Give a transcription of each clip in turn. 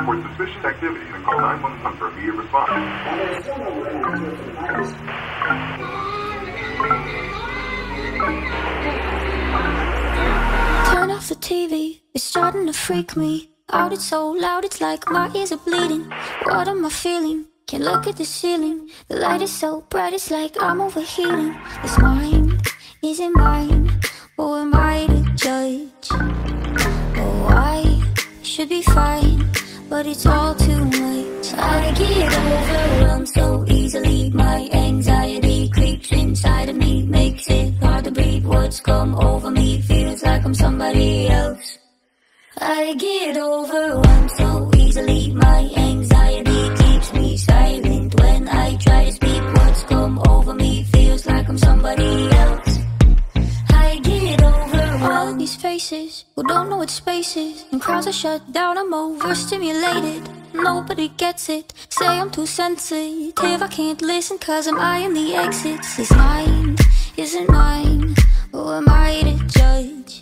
report suspicious activity and call 911 for immediate response. Turn off the TV, it's starting to freak me out. It's so loud, it's like my ears are bleeding. What am I feeling? Can't look at the ceiling. The light is so bright, it's like I'm overheating. This mine, isn't mine. Who am I to judge? Oh, I should be fine, but it's all too much. I get overwhelmed so easily. My anxiety creeps inside of me, makes it hard to breathe. What's come over me feels like I'm somebody else. I get overwhelmed so easily. My anxiety faces who don't know what space is, and crowds are shut down. I'm overstimulated. Nobody gets it. Say I'm too sensitive. I can't listen cause I'm eyeing the exits. This mind isn't mine. Who am I to judge?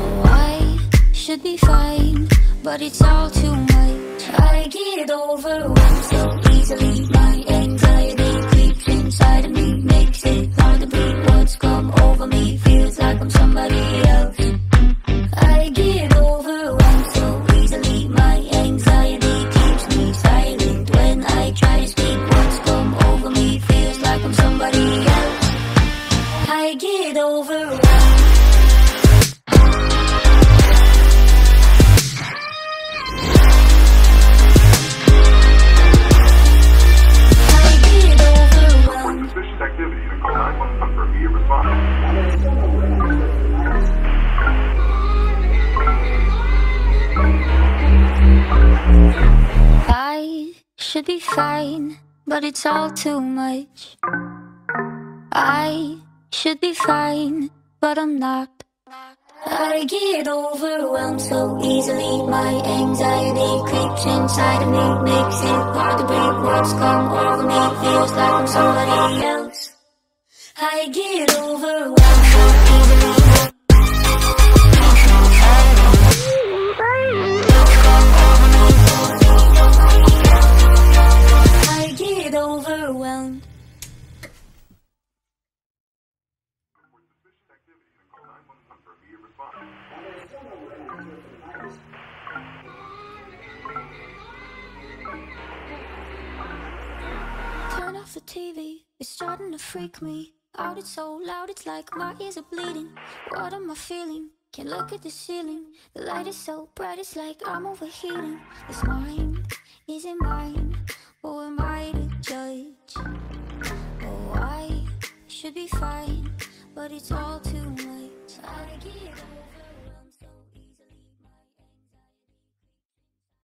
Oh, I should be fine, but it's all too much. I get overwhelmed response. I should be fine, but it's all too much. I should be fine, but I'm not. I get overwhelmed so easily. My anxiety creeps inside of me, makes it hard to breathe. What's come over me feels like I'm somebody else. I get overwhelmed so easily. Response. Turn off the TV, it's starting to freak me out. It's so loud, it's like my ears are bleeding. What am I feeling? Can't look at the ceiling. The light is so bright, it's like I'm overheating. This mine, isn't mine. Who am I to judge? Oh, I should be fine, but it's all too much. I get Ciao.